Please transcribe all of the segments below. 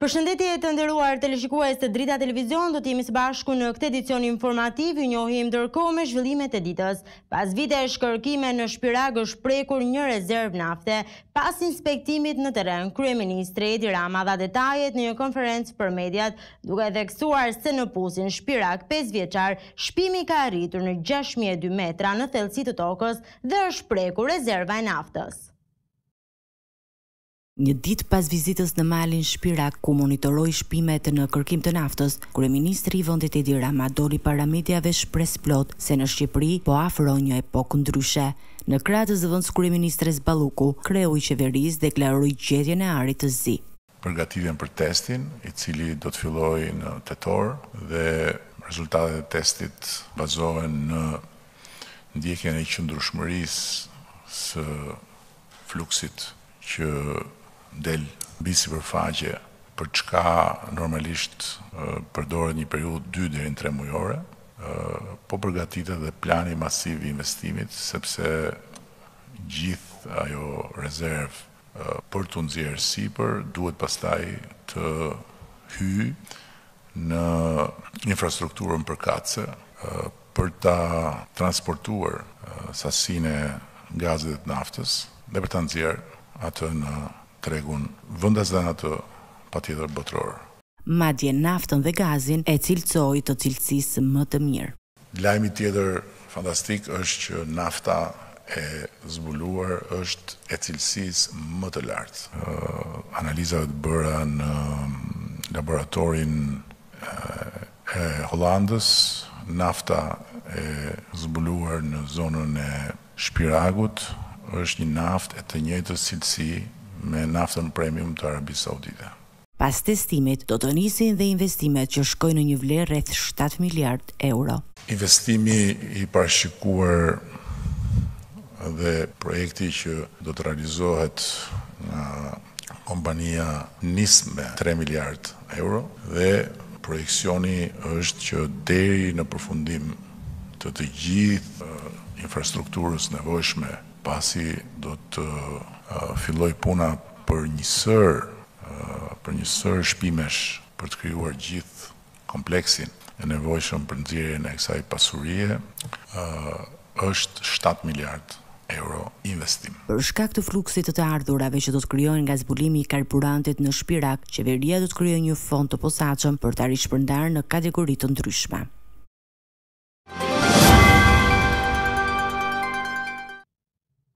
Përshëndetje të nderuar teleshikues të Drita Televizion, do të jemi së bashku në këtë edicion informativ, ju njohim ndërkohë me zhvillimet e ditës. Pas vitesh kërkime në Shpirag është prekur një rezervë nafte. Pas inspektimit në terren, kryeministri Edi Rama dha detajet në një konferencë për mediat, duke theksuar se në pusin Shpirag pesë vjeçar, shpimi ka arritur në gjashtë mijë e dy metra në thellësi të tokës dhe është prekur rezerva e naftës. Një ditë pas vizitës në malin Shpirag, ku monitoroi shpimet në kërkim të naftës, kryeministri i vendit Edi Rama doli para mediave shpresëplotë se në Shqipëri po afron një epokë ndryshe. Në krah të zëvendëskryeministres Balluku, kreu i qeverisë deklaroi gjetjen e arit të zi. Përgatiten për testin, i cili do të fillojë në tetor dhe rezultatet e testit bazohen në ndjekjen e qëndrueshmërisë së fluksit që del mbi sipërfaqe për çka normalisht përdoret një periudhë dy deri në tre mujore, po përgatitet dhe plani masiv i investimit, sepse gjithë ajo rezervë për t'u nxjerrë sipër duhet pastaj të hyjë në infrastrukturën përkatëse, për ta transportuar sasinë e gazit dhe të naftës dhe për ta nxjerrë atë në tregun vendas dhe në atë patjetër botëror. Madje naftën dhe gazin e cilësoi të cilësisë më të mirë. Lajmi tjetër fantastik është që nafta e zbuluar është e cilësisë më të lartë. Analizave të bëra në laboratorin e e Holandës, nafta e zbuluar në zonën e Shpiragut është një naftë e të njëjtës cilësi me naftën premium të Arabisë Saudite. Pas testimit, do të nisin dhe investimet që shkojnë në një vlerë rreth shtatë miliardë euro. Investimi i parashikuar dhe projekti që do të realizohet nga kompania nis me tre miliardë euro dhe projeksioni është që deri në përfundim të të gjithë infrastrukturës nevojshme, pasi do të fillojë puna për një sërë për një sërë shpimesh për të krijuar gjithë kompleksin e nevojshëm për nxjerrjen e kësaj pasurie, Është shtatë miliardë euro investim. Për shkak të fluksit të të ardhurave që do të krijojnë nga zbulimi i karburantit në Shpirag, qeveria do të krijojë një fond të posaçëm për ta rishpërndarë në kategori të ndryshme.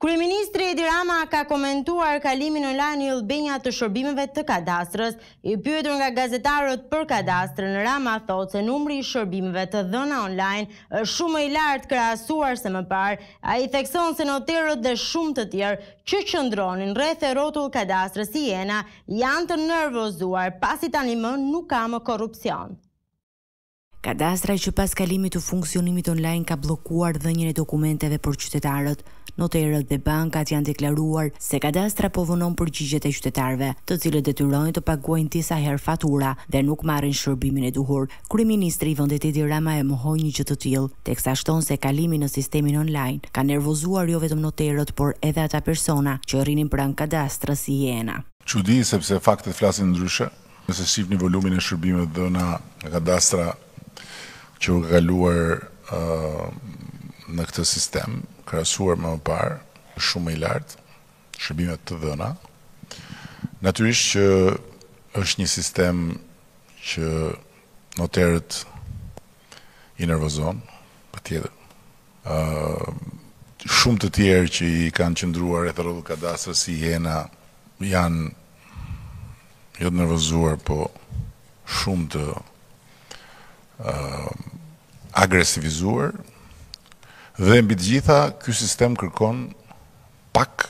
Kryeministri Edi Rama ka komentuar kalimin online e-Albania të shërbimeve të Kadastrës. I pyetur nga gazetarët për Kadastrën, Rama thotë se numri i shërbimeve të dhëna online është shumë më i lartë krahasuar se më parë. Ai thekson se noterët dhe shumë të tjerë që qëndronin rreth e rrotull Kadastrës si hiena janë të nervozuar pasi tani më nuk ka më korrupsion. Kadastra që pas kalimit të funksionimit online ka bllokuar dhënien e dokumenteve për qytetarët. Noterët dhe bankat kanë deklaruar se Kadastra po vonon përgjigjet e qytetarëve, të cilët detyrohen të paguajnë disa herë fatura dhe nuk marrin shërbimin e duhur. Kryeministri i vendit Edi Rama e mohoi një gjë të tillë, teksa shton se kalimi në sistemin online ka nervozuar jo vetëm noterët, por edhe ata persona që rrinin pranë Kadastrës si hiena. Çudi, sepse faktet flasin ndryshe. Nëse shihni volumin e shërbimeve të dhëna nga Kadastra që kur ka kaluar në këtë sistem, krahasuar me më parë, është shumë më i lartë, shërbimet të dhëna. Natyrisht që është një sistem që noterët I nervozon, patjetër. Ëh, shumë të tjerë që i kanë qëndruar rreth e rrotull kadastrës si hiena janë jo të nervozuar, po shumë të ëh agresivizuar dhe mbi të gjitha ky sistem kërkon pak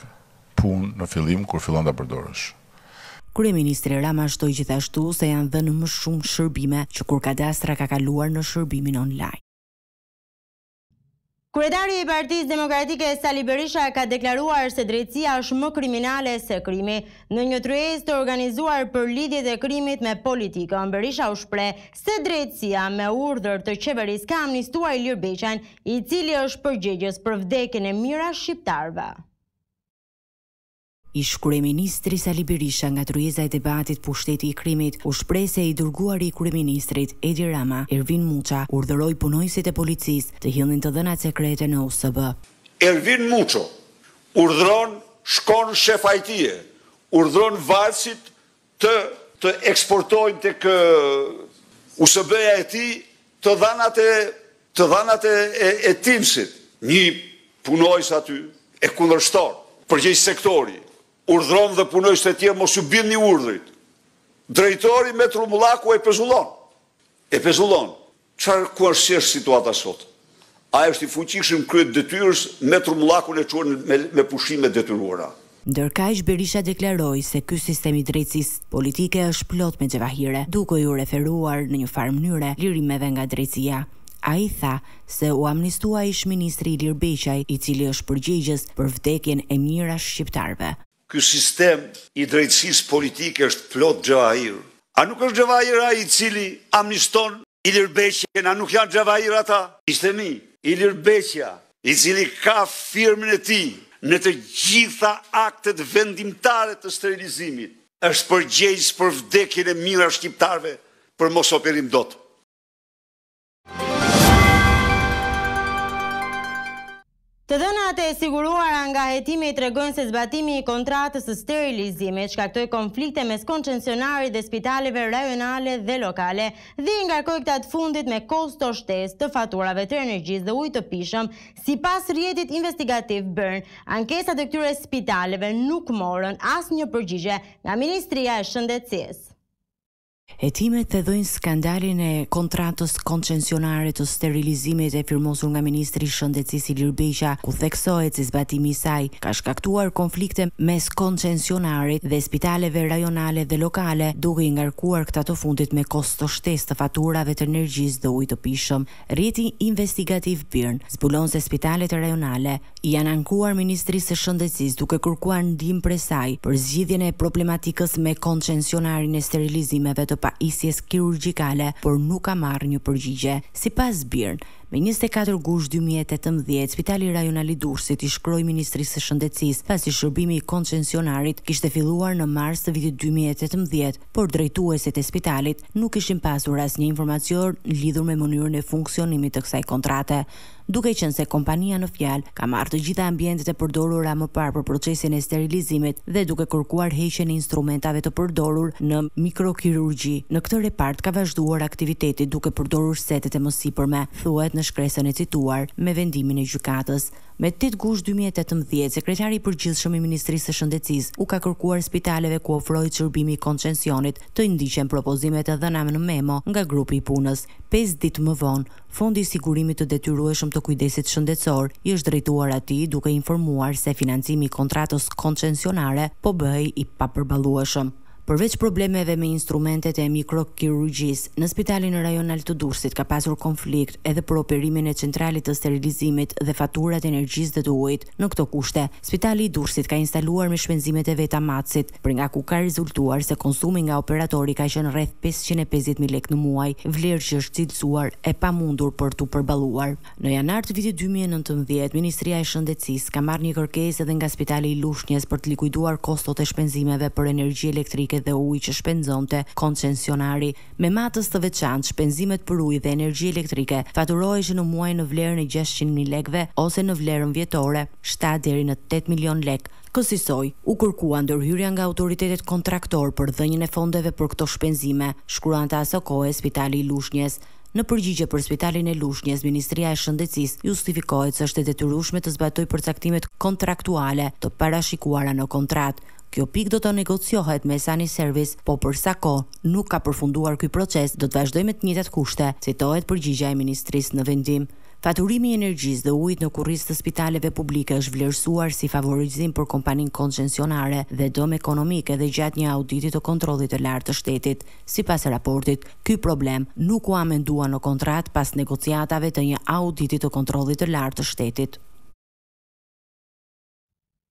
punë në fillim kur fillon ta përdorësh. Kryeministri Rama shtoi gjithashtu se janë dhënë më shumë shërbime që kur Kadastra ka kaluar në shërbimin online. Kryetari i Partisë Demokratike Sali Berisha ka deklaruar se drejtësia është më kriminale se krimi. Në një tryezë të organizuar për lidhjet e krimit me politikën, Berisha u shpreh se drejtësia me urdhër të qeverisë ka amnistuar Ilir Beqajn, i cili është përgjegjës për vdekjen e mijëra shqiptarëve. Ish-kryeministri Sali Berisha nga tryeza e debatit Pushteti i krimit u shpreh se i dërguari i kryeministrit, Edi Rama, Ervin Muça, urdhëroi punonjësit e policisë të hidhin të dhënat sekrete në USB. Ervin Muço, Urdhëron, shkon shef aty, urdhëron varësit të të eksportojnë tek USB-ja e tij të dhënat e të dhënat e e TIMS-it. Një punojës aty e kundërshton. Përgjegjës sektori, urdhëron dhe punojësit e tjerë mos iu bindni urdhrit. Drejtori Rrumbullaku e pezullon. E pezullon. Çfarë ku është si është situata sot? Ai është i fuqishëm në krye të detyrës me Rrumbullakun e çuar me pushime të detyruara. Ndërkaq Berisha deklaroi se ky sistem i drejtësisë politike është plot me xhevahire, duke iu referuar në një farë mënyre lirimeve nga drejtësia. Ai tha se u amnistua ish-ministri Ilir Beqaj, i cili është përgjegjës për vdekjen e mijëra shqiptarëve. Ky sistem i drejtësisë politike është plot xhevahir. A nuk është xhevahir ai i cili amniston Ilir Beqen, a nuk janë xhevahir ata? Ishte mi, Ilir Beqja, i cili ka firmën e tij në të gjitha aktet vendimtare të sterilizimit, është përgjegjës për vdekjen e mijëra shqiptarëve për mosoperim dot. Të dhënat e siguruara nga hetimi tregojnë se zbatimi i kontratës së sterilizimit shkaktoi konflikte mes koncensionarit dhe spitaleve rajonale dhe lokale dhe i ngarkoi këta të fundit me kosto shtesë të faturave të energjisë dhe ujit të pijshëm. Sipas rrjetit investigativ BIRN, ankesat e këtyre spitaleve nuk morën asnjë përgjigje nga Ministria e Shëndetësisë. Hetimet thellojnë skandalin e kontratës koncensionare të sterilizimit e firmosur nga ministri i Shëndetësisë Ilir Beqa, ku theksohet se zbatimi i saj ka shkaktuar konflikte mes koncensionarit dhe spitaleve rajonale dhe lokale, duke i ngarkuar këta të fundit me kosto shtesë të faturave të energjisë dhe ujit të pijshëm. Rrjeti investigativ BIRN zbulon se spitalet rajonale i janë ankuar Ministrisë së Shëndetësisë duke kërkuar ndihmë prej saj për zgjidhjen e problematikës me koncensionarin e sterilizimeve të pajisjes kirurgjikale, por nuk ka marrë një përgjigje. Sipas BIRN, me njëzet e katër gusht dy mijë e tetëmbëdhjetë Spitali Rajonal i Durrësit i shkroi Ministrisë së Shëndetësisë pasi shërbimi i koncensionarit kishte filluar në mars të vitit dy mijë e tetëmbëdhjetë, por drejtuesit e spitalit nuk kishin pasur asnjë informacion lidhur me mënyrën e funksionimit të kësaj kontrate, duke qenë se kompania në fjalë ka marrë të gjitha ambientet e përdorura më parë për procesin e sterilizimit dhe duke kërkuar heqjen e instrumentave të përdorur në mikrokirurgji në këtë repart ka vazhduar aktiviteti duke përdorur setet e mësipërme, thuhet në shkresën e cituar me vendimin e Gjykatës. Me tetë gusht dy mijë e tetëmbëdhjetë, Sekretari i Përgjithshëm i Ministrisë së Shëndetësisë u ka kërkuar spitaleve ku ofrohet shërbimi i koncensionit të ndiqen propozimet e dhëna në memo nga grupi i punës. Pesë ditë më vonë, Fondi i Sigurimit të Detyrueshëm të Kujdesit Shëndetësor i është drejtuar atij duke informuar se financimi i kontratës koncensionare po bëhej i papërballueshëm. Përveç problemeve me instrumentet e mikrokirurgjisë, në Spitalin Rajonal të Durrësit ka pasur konflikt edhe për operimin e centralit të sterilizimit dhe faturat e energjisë dhe të ujit. Në këto kushte, Spitali i Durrësit ka instaluar me shpenzimet e veta matësit, prej nga ku ka rezultuar se konsumi nga operatori ka qenë rreth pesëqind e pesëdhjetë mijë lekë në muaj, vlerë që është cilësuar e pamundur për t'u përballuar. Në janar të vitit dy mijë e nëntëmbëdhjetë, Ministria e Shëndetësisë ka marrë një kërkesë edhe nga Spitali i Lushnjes për të likuiduar kostot e shpenzimeve për energji elektrike dhe ujë që shpenzonte koncensionari. Me matës të veçantë, shpenzimet për ujë dhe energji elektrike faturoheshin në muaj në vlerën e gjashtëqind mijë lekëve ose në vlerën vjetore shtatë deri në tetë milionë lekë. Kësisoj, u kërkua ndërhyrja nga autoritetet kontraktorë për dhënien e fondeve për këto shpenzime, shkruante asokohe Spitali i Lushnjes. Në përgjigje për spitalin e Lushnjes, Ministria e Shëndetësisë justifikohet se është e detyrueshme të zbatojë përcaktimet kontraktuale të parashikuara në kontratë. Kjo pikë do të negociohet me Sani Service, po për sa kohë nuk ka përfunduar ky proces, do të vazhdojë me të njëjtat kushte, citohet përgjigja e ministrisë në vendim. Faturimi i energjisë dhe ujit në kurriz të spitaleve publike është vlerësuar si favorizim për kompaninë koncensionare dhe dëm ekonomik edhe gjatë një auditi të Kontrollit të Lartë të Shtetit. Sipas raportit, ky problem nuk u amendua në kontratë pas negociatave të një auditi të Kontrollit të Lartë të Shtetit.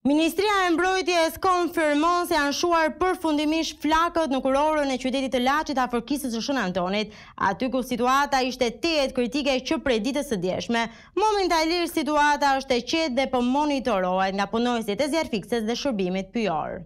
Ministria e Mbrojtjes konfirmon se janë shuar përfundimisht flakët në kurorën e qytetit të Laçit afër Kishës së Shën Antonit, aty ku situata ishte tejet kritike që prej ditës së djeshme. Momentalisht situata është e qetë dhe po monitorohet nga punonjësit e zjarrfikëses dhe shërbimit pyjor.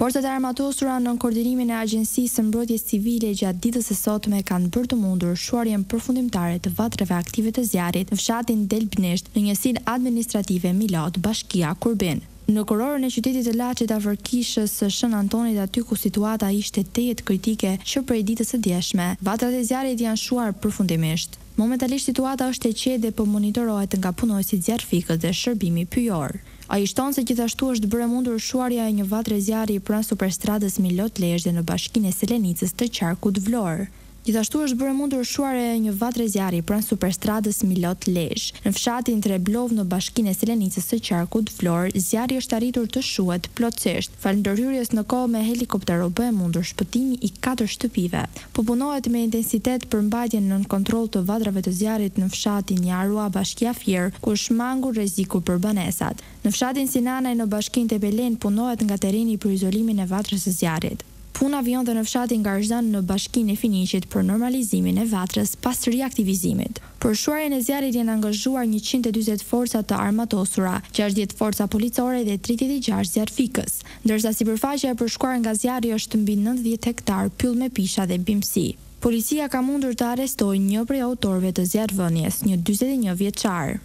Forcat e armatosura nën koordinimin e Agjencisë së Mbrojtjes Civile gjatë ditës së sotme kanë bërë të mundur shuarjen përfundimtare të vatrave aktive të zjarrit në fshatin Delbnisht në njësinë administrative Milot, bashkia Kurbin. Në kurorën e qytetit të Laçit afër kishës së Shën Antonit aty ku situata ishte tejet kritike që prej ditës së djeshme, vatrat e zjarrit janë shuar përfundimisht. Momentalisht situata është e qetë dhe po monitorohet nga punonjësit zjarrfikës dhe shërbimi pyjor. Ai shton se gjithashtu është bërë e mundur shuarja e një vatre zjarri pranë superstradës Milot Lezhë dhe në bashkinë e Selenicës të qarkut Vlorë. Gjithashtu është bërë e mundur shuarja e një vatre zjarri pranë superstradës Milot Lezhë, në fshatin Treblovë në bashkinë e Selenicës të qarkut Vlorë, zjarri është arritur të shuhet plotësisht. Falë ndërhyrjes në kohë me helikopter u bë e mundur shpëtimi i katër shtëpive. Po punohet me intensitet për mbajtjen nën kontroll të vatrave të zjarrit në fshatin Jarua, bashkia Fier, ku është shmangur rreziku për banesat. Në fshatin Sinanaj në bashkinë Tepelenë punohet nga terreni për izolimin e vatrës së zjarrit. Puna vijon dhe në fshatin Garzan në bashkinë e Finiqit për normalizimin e vatrës pas riaktivizimit. Për shuarjen e zjarrit janë angazhuar njëqind e dyzet forca të armatosura, gjashtëdhjetë forca policore dhe tridhjetë e gjashtë zjarrfikës, ndërsa sipërfaqja e përshkuar nga zjarri është mbi nëntëdhjetë hektarë pyll me pisha dhe bimësi. Policia ka mundur të arrestojë një prej autorëve të zjarrvënies, një dyzet e një vjeçar.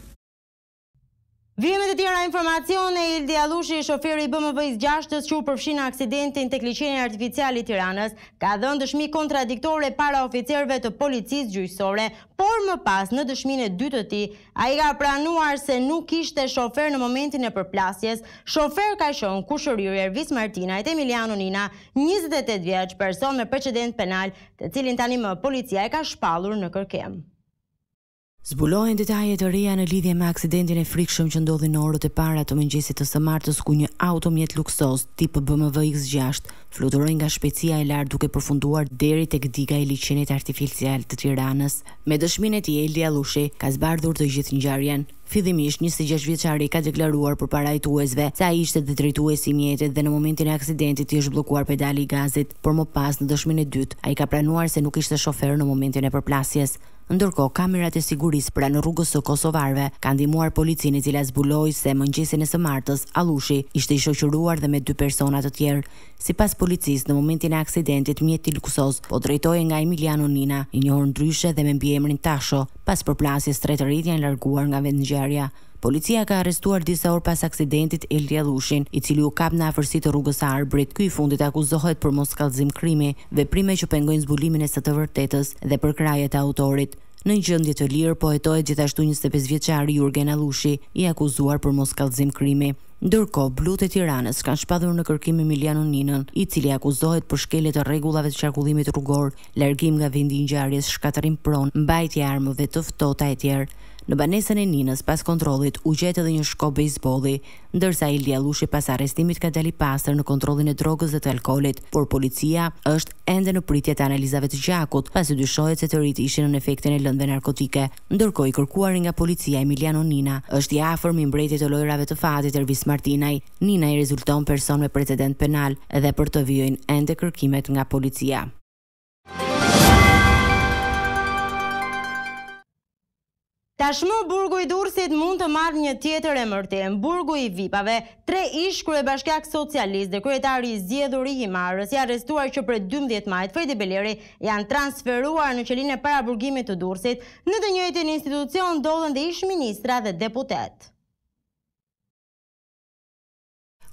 Vijmë te të tjera informacione, Ildi Allushi, shoferi i BMW-së gjashtës që u përfshi në aksidentin tek Liqeni Artificial i Tiranës, ka dhënë dëshmi kontradiktore para oficerëve të Policisë Gjyqësore, por më pas në dëshminë e dytë të tij, ai ka pranuar se nuk ishte shofer në momentin e përplasjes. Shofer ka qenë kushëriri i Ervis Martinajt, Emiljano Nina, njëzet e tetë vjeç, person me precedent penal, të cilin tanimë policia e ka shpallur në kërkim. Zbulohen detaje të reja në lidhje me aksidentin e frikshëm që ndodhi në orët e para të mëngjesit të së martës ku një automjet luksoz tip BMW X6 fluturoi nga shpejtësia e lartë duke përfunduar deri tek diga e liqenit artificial të Tiranës. Me dëshminë e tij, Ildi Allushi ka zbardhur të gjithë ngjarjen. Fillimisht, njëzet e gjashtë vjeçari ka deklaruar përpara hetuesve se ai ishte dhe drejtuesi i mjetit dhe në momentin e aksidentit i është bllokuar pedali i gazit, por më pas në dëshminë e dytë ai ka pranuar se nuk ishte shofer në momentin e përplasjes. Ndërkohë, kamerat e sigurisë pranë rrugës së Kosovarëve kanë ndihmuar policinë e cila zbuloi se mëngjesin e së martës, Allushi ishte i shoqëruar dhe me dy persona të tjerë. Sipas policisë, në momentin e aksidentit mjeti luksoz po drejtohej nga Emiljano Nina, i njohur ndryshe dhe me mbiemrin Tasho. Pas përplasjes tre të rinjtë janë larguar nga vendngjarja. Policia ka arrestuar disa orë pas aksidentit Ildi Allushin, i cili u kap në afërsi të rrugës së Arbrit. Ky i fundit akuzohet për moskallëzim krimi, veprime që pengojnë zbulimin e së të vërtetës dhe përkrahje të autorit. Në gjendje të lirë po hetohet gjithashtu njëzet e pesë vjeçari Jurgen Allushi, i akuzuar për moskallëzim krimi. Ndërkohë, blutë e Tiranës kanë shpallur në kërkim Emiljano Ninën, i cili akuzohet për shkelje të rregullave të qarkullimit rrugor. largim nga vendi i ngjarjes, shkatërrim prone, mbajtje e armëve të ftohta etj. Në banesën e Ninës pas kontrollit u gjet edhe një shkop bejsbolli, ndërsa Ildi Allushi pas arrestimit ka dalë i pastër në kontrollin e drogës dhe të alkoolit, por policia është ende në pritje të analizave të gjakut, pasi dyshohet se të rinjtë ishin nën efektin e lëndëve narkotike. Ndërkohë i kërkuari nga policia Emiljano Nina është i afërm i mbretit të lojërave të fatit Ervis Martinaj. Nina rezulton person me precedent penal dhe për të vijojnë ende kërkimet nga policia. Tashmë burgu i Durrësit mund të marrë një tjetër emërtim, burgu i vipave. Tre ish kryebashkiakë socialistë dhe kryetari i zgjedhur i Himarës, i arrestuar që prej dymbëdhjetë majit, Fredi Beleri, janë transferuar në qelinë e paraburgimit të Durrësit. Në të njëjtin institucion ndodhen dhe ish ministra dhe deputetë.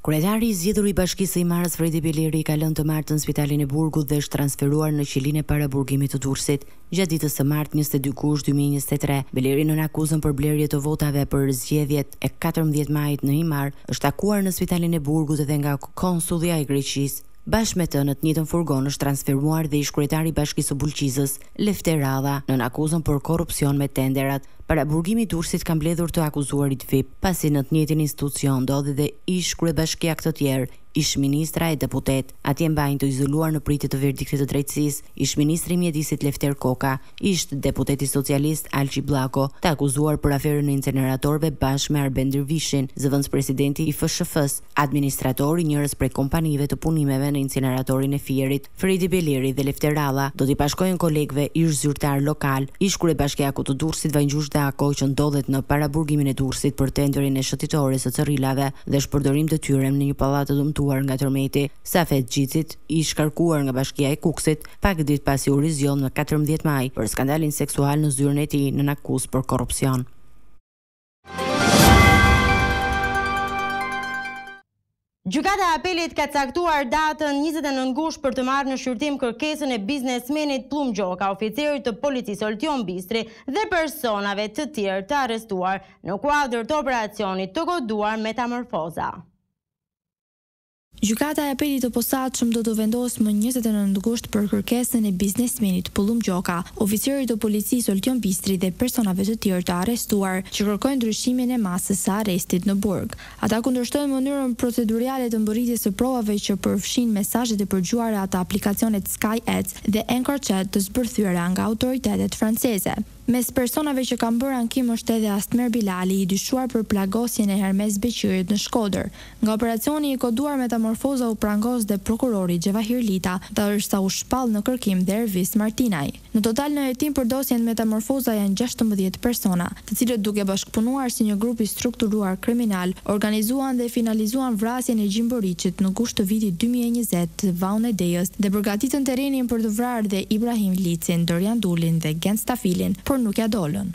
Kryetari i zgjedhur i Bashkisë së Himarës Fredi Beleri ka lënë të martën spitalin e burgut dhe është transferuar në qelinë e paraburgimit të Durrësit. Gjatë ditës së martë njëzet e dy gusht dy mijë e njëzet e tre, Beleri nën akuzën për blerje të votave për zgjedhjet e katërmbëdhjetë majit në Himarë është takuar në spitalin e burgut edhe nga konsullja e Greqisë. Bashkë me të në të njëjtën furgon është transferuar dhe ish-kryetari i Bashkisë së Bulqizës, Lefter Alla, nën akuzën për korrupsion me tenderat. Paraburgimi i Durrësit ka mbledhur të akuzuarit vip, pasi në të njëjtin institucion ndodhen dhe ish-kryebashkiakë të tjerë, ish-ministra e deputetë. Atje mbahen të izoluar në pritje të verdiktit të drejtësisë, ish-ministri i Mjedisit Lefter Koka, ish-deputeti socialist Alqi Bllako, të akuzuar për aferën e inceneratorëve bashkë me Arben Dervishin, zëvendëspresidenti i FSHF-së, Administrator i njërës prej kompanive të punimeve në inceneratorin e Fierit, Fredi Beleri dhe Lefter Alla, do t'i bashkohen kolegëve ish-zyrtarë lokalë, ish-kryebashkiakut të Durrësit Vangjush Dako që ndodhet në paraburgimin e Durrësit për tenderin e shëtitores së Currilave dhe shpërdorim detyre në një pallat të dëmtuar nga tërmeti, Safet Gjicit, i shkarkuar nga Bashkia e Kukësit pak ditë pasi u rizgjodh më katërmbëdhjetë maj për skandalin seksual në zyrën e tij nën akuzë për korrupsion. Gjykata e Apelit ka caktuar datën njëzet e nëntë gusht për të marrë në shqyrtim kërkesën e biznesmenit Pëllumb Gjoka, oficerit të policisë Oltion Bistri dhe personave të tjerë të arrestuar në kuadër të operacionit të koduar Metamorfoza. Gjykata e Apelit të Posaçëm do të vendosë më njëzet e nëntë gusht për kërkesën e biznesmenit Pëllumb Gjoka, oficerit të policisë Oltion Bistri dhe personave të tjerë të arrestuar, që kërkojnë ndryshimin e masës së arrestit në burg. Ata kundërshtojnë mënyrën proceduriale të mbërritjes së provave që përfshijnë mesazhet e përgjuara të aplikacionit Sky ECC dhe EncroChat të zbërthyera nga autoritetet franceze. Mes personave që kanë bërë ankim është edhe Astmer Bilali, i dyshuar për plagosjen e Hermes Beqirit në Shkodër. Nga operacioni i koduar Metamorfoza u prangos dhe prokurori Xhevahir Lita, teksa u shpall në kërkim dhe Ervis Martinaj. Në total në hetim për dosjen Metamorfoza janë gjashtëmbëdhjetë persona, të cilët duke punuar si një grup i strukturuar kriminal, organizuan dhe finalizuan vrasjen e Gjin Boriçit në gusht të vitit dy mijë e njëzet në Vaun e Dejës dhe përgatitën terrenin për të vrarë dhe Ibrahim Licin, Dorian Dulin dhe Genc Tafilin, por nuk ia dolën.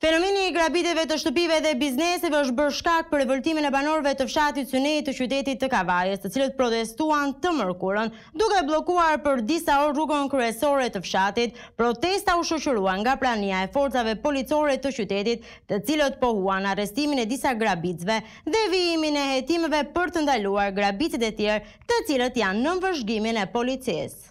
Fenomeni i grabitjeve të shtëpive dhe bizneseve është bërë shkak për revoltimin e banorëve të fshatit Synej të qytetit të Kavajës, të cilët protestuan të mërkurën. Duke bllokuar për disa orë rrugën kryesore të fshatit, protesta u shoqërua nga prania e forcave policore të qytetit, të cilët pohuan arrestimin e disa grabitësve dhe vijimin e hetimeve për të ndaluar grabitësit e tjerë të cilët janë nën vëzhgimin e policisë.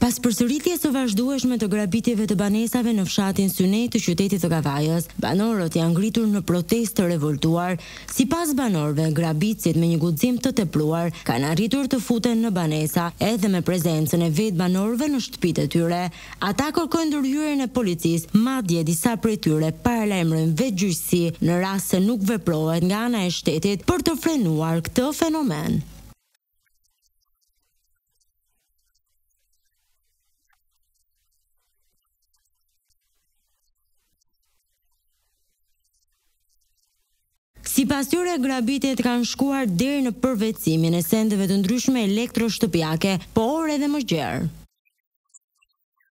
Pas përsëritjes së vazhdueshme të grabitjeve të banesave në fshatin Synej të qytetit të Kavajës, banorët janë ngritur në protestë të revoltuar. Sipas banorëve, grabitësit me një guxim të tepruar kanë arritur të futen në banesa edhe me prezencën e vetë banorëve në shtëpitë e tyre. Ata kërkojnë ndërhyrjen e policisë, madje disa prej tyre paralajmërojnë vetëgjyqësi në rast se nuk veprohet nga ana e shtetit për të frenuar këtë fenomen. Sipas tyre, grabitjet kanë shkuar deri në përvetësimin e sendeve të ndryshme elektroshtëpiake, por edhe më gjerë.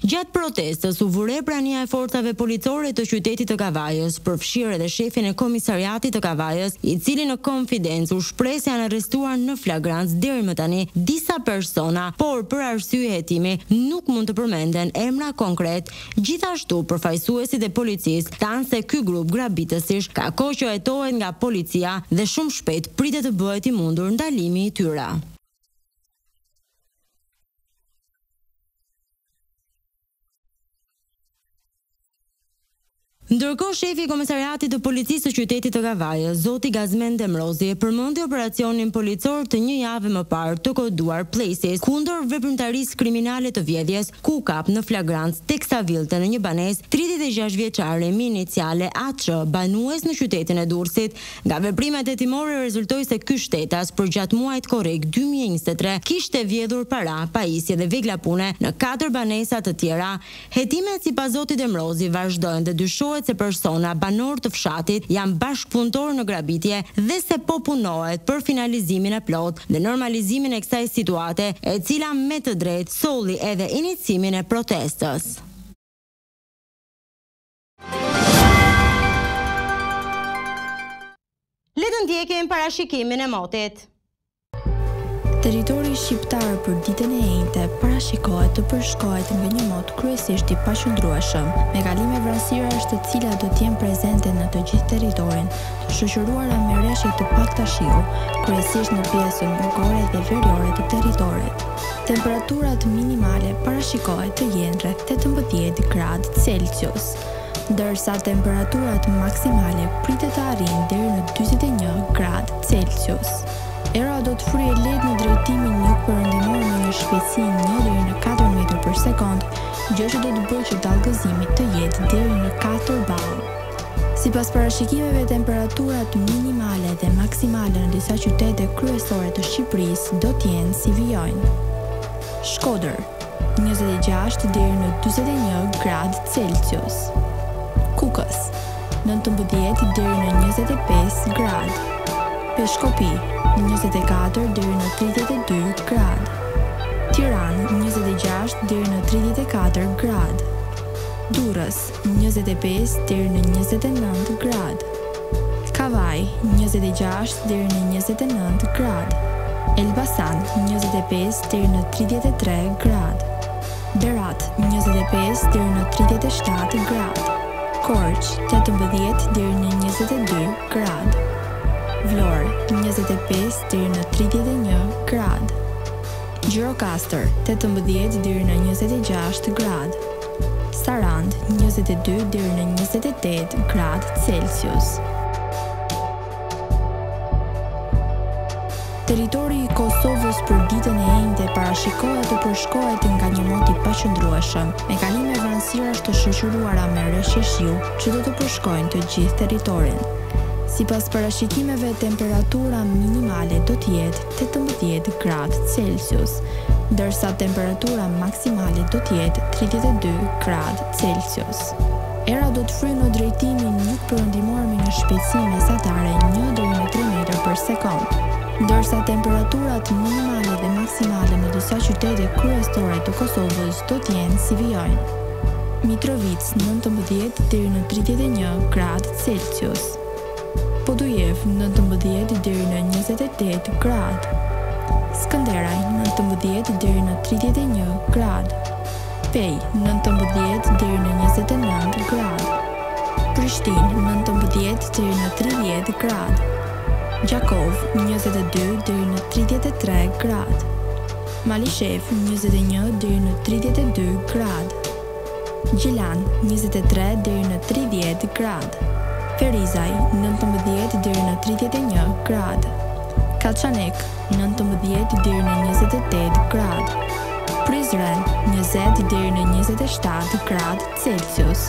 Gjatë protestës u vu re prania e forcave policore të qytetit të Kavajës, përfshirë edhe shefin e Komisariatit të Kavajës, i cili në konfidencë u shpreh se janë arrestuar në flagrancë deri më tani disa persona, por për arsye hetimi nuk mund të përmenden emra konkretë. Gjithashtu, përfaqësuesit e policisë thanë se ky grup grabitësish ka kohë që hetohet nga policia dhe shumë shpejt pritet të bëhet i mundur ndalimi i tyre. Ndërkohë shefi i Komisariatit të Policisë së qytetit të Kavajës, zoti Gazmend Demrozi e përmendi operacionin policor të një jave më parë të koduar Places kundër veprimtarisë kriminale të vjedhjes, ku u kap në flagrancë teksa vidhte në një banesë tridhjetë e gjashtë vjeçari me iniciale AÇ, banues në qytetin e Durrësit. Nga veprimet hetimore rezultoi se ky shtetas përgjatë muajit korrik dy mijë e njëzet e tre kishte vjedhur para, pajisje dhe vegla pune në katër banesa të tjera, Hetimet sipas zotit Demrozi vazhdojnë dhe dyshohet se persona banorë të fshatit janë bashkëpunëtorë në grabitje dhe se po punohet për finalizimin e plotë dhe normalizimin e kësaj situate e cila me të drejtë solli edhe inicimin e protestës. Le të ndjekim parashikimin e motit. Territori shqiptar për ditën e enjte parashikohet të përshkohet nga një mot kryesisht i paqëndrueshëm, me kalime vranësirash të cilat do të jenë prezente në të gjithë territorin, të shoqëruara me reshje të pakta shiu, kryesisht në pjesën jugore dhe veriore të territorit. Temperaturat minimale parashikohet të jenë rreth tetëmbëdhjetë gradë Celsius, ndërsa temperaturat maksimale pritet të arrijnë deri në dyzet e një gradë Celsius. Era do të fryjë lehtë në drejtimin jugperëndimor me një shpejtësi një deri në katër metër për sekond, gjë që do të bëjë që dallgëzimi të jetë deri në katër ballë. Sipas parashikimeve temperaturat minimale dhe maksimale në disa qytete kryesore të Shqipërisë do të jenë si vijojnë. Shkodër, njëzet e gjashtë deri në dyzet e një gradë Celsius. Kukës, nëntëmbëdhjetë deri në njëzet e pesë gradë. Peshkopi, njëzet e katër deri në tridhjetë e dy gradë. Tiranë, njëzet e gjashtë deri në tridhjetë e katër gradë. Durrës, njëzet e pesë deri në njëzet e nëntë gradë, Kavajë, njëzet e gjashtë deri në njëzet e nëntë gradë, Elbasan, njëzet e pesë deri në tridhjetë e tre gradë, Berat, njëzet e pesë deri në tridhjetë e shtatë gradë, Korçë, tetëmbëdhjetë deri në njëzet e dy gradë, Vlorë, njëzet e pesë deri në tridhjetë e një gradë, Gjirokastër, tetëmbëdhjetë deri në njëzet e gjashtë gradë, Sarandë, njëzet e dy deri në njëzet e tetë gradë Celsius. Territori i Kosovës për ditën e enjte parashikohet të përshkohet nga një mot i paqëndrueshëm, me kalime vranësirash të shoqëruara me reshje shiu që do të përshkojnë të gjithë territorin. Sipas parashikimeve, temperatura minimale do të jetë tetëmbëdhjetë gradë Celsius, ndërsa temperatura maksimale do të jetë tridhjetë e dy gradë Celsius. Era do të fryjë në drejtimin jugperëndimor me një shpejtësi mesatare një deri në tre metër për sekond, ndërsa temperaturat minimale dhe maksimale në disa qytete kryesore të Kosovës do të jenë si vijojnë, Mitrovicë, nëntëmbëdhjetë deri në tridhjetë e një gradë Celsius. Podujevë, nëntëmbëdhjetë deri në njëzet e tetë gradë, Skënderaj, nëntëmbëdhjetë deri në tridhjetë e një gradë, Pejë, nëntëmbëdhjetë deri në njëzet e nëntë gradë, Prishtinë, nëntëmbëdhjetë deri në tridhjetë gradë, Gjakovë, njëzet e dy deri në tridhjetë e tre gradë, Malishevë, njëzet e një deri në tridhjetë e dy gradë. Gjilan, njëzet e tre deri në tridhjetë gradë, Ferizaj, nëntëmbëdhjetë deri në tridhjetë e një gradë, Kaçanik, nëntëmbëdhjetë deri në njëzet e tetë gradë, Prizren, njëzet deri në njëzet e shtatë gradë Celsius.